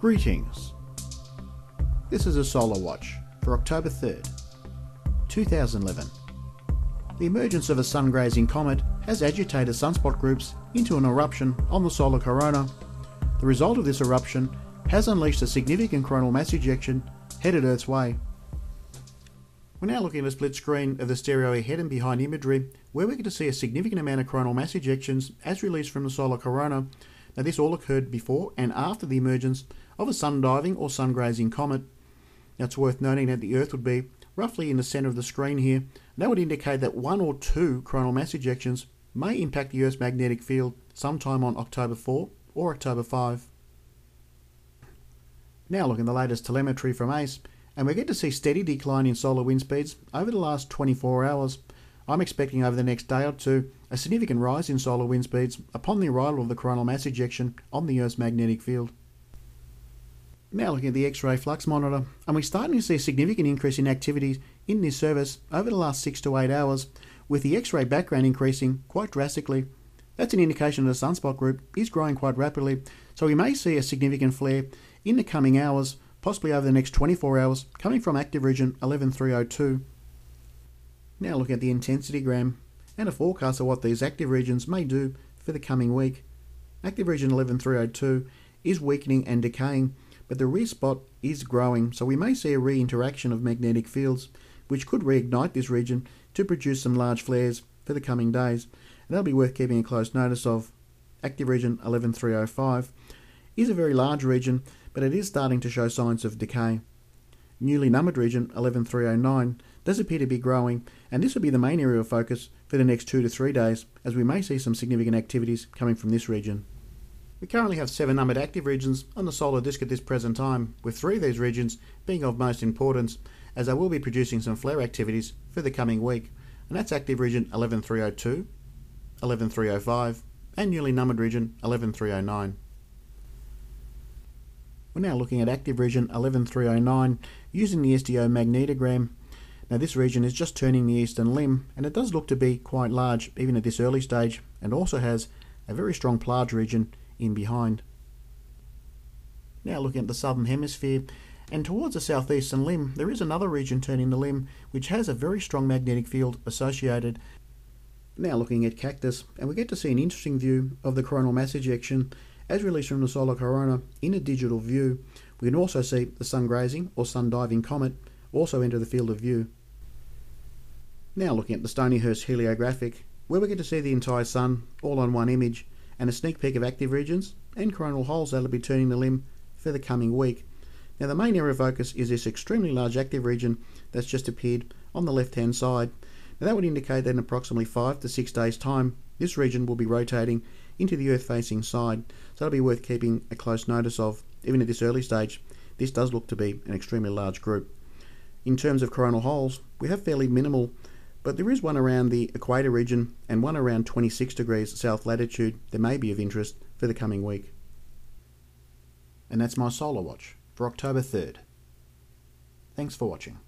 Greetings. This is a solar watch for October 3rd, 2011. The emergence of a sun grazing comet has agitated sunspot groups into an eruption on the solar corona. The result of this eruption has unleashed a significant coronal mass ejection headed Earth's way. We're now looking at a split screen of the stereo ahead and behind imagery where we get to see a significant amount of coronal mass ejections as released from the solar corona. Now this all occurred before and after the emergence of a sun diving or sun grazing comet. Now it's worth noting that the Earth would be roughly in the centre of the screen here. and That would indicate that one or two coronal mass ejections may impact the Earth's magnetic field sometime on October 4 or October 5. Now look at the latest telemetry from ACE and we get to see steady decline in solar wind speeds over the last 24 hours. I'm expecting over the next day or two a significant rise in solar wind speeds upon the arrival of the coronal mass ejection on the Earth's magnetic field. Now looking at the X-ray flux monitor, and we're starting to see a significant increase in activity in this service over the last 6 to 8 hours, with the X-ray background increasing quite drastically. That's an indication that the sunspot group is growing quite rapidly, so we may see a significant flare in the coming hours, possibly over the next 24 hours, coming from active region 11302. Now looking at the intensity gram and a forecast of what these active regions may do for the coming week. Active region 11302 is weakening and decaying, but the rear spot is growing, so we may see a re-interaction of magnetic fields, which could reignite this region to produce some large flares for the coming days. And that'll be worth keeping a close notice of. Active region 11305 is a very large region, but it is starting to show signs of decay. Newly numbered region 11309 does appear to be growing, and this will be the main area of focus for the next two to three days, as we may see some significant activities coming from this region. We currently have seven numbered active regions on the solar disk at this present time, with three of these regions being of most importance, as they will be producing some flare activities for the coming week, and that's active region 11302, 11305, and newly numbered region 11309. We're now looking at active region 11309 using the SDO magnetogram. Now this region is just turning the eastern limb and it does look to be quite large even at this early stage and also has a very strong plage region in behind. Now looking at the southern hemisphere, and towards the southeastern limb, there is another region turning the limb which has a very strong magnetic field associated. Now looking at Cactus, and we get to see an interesting view of the coronal mass ejection as released from the solar corona in a digital view. We can also see the sun grazing or sun diving comet also enter the field of view. Now looking at the Stonyhurst heliographic, where we get to see the entire sun all on one image and a sneak peek of active regions and coronal holes that will be turning the limb for the coming week. Now the main area of focus is this extremely large active region that's just appeared on the left hand side. Now that would indicate that in approximately 5 to 6 days time this region will be rotating into the earth facing side so that'll be worth keeping a close notice of. Even at this early stage this does look to be an extremely large group. In terms of coronal holes we have fairly minimal but there is one around the equator region and one around 26 degrees south latitude that may be of interest for the coming week. And that's my solar watch for October 3rd. Thanks for watching.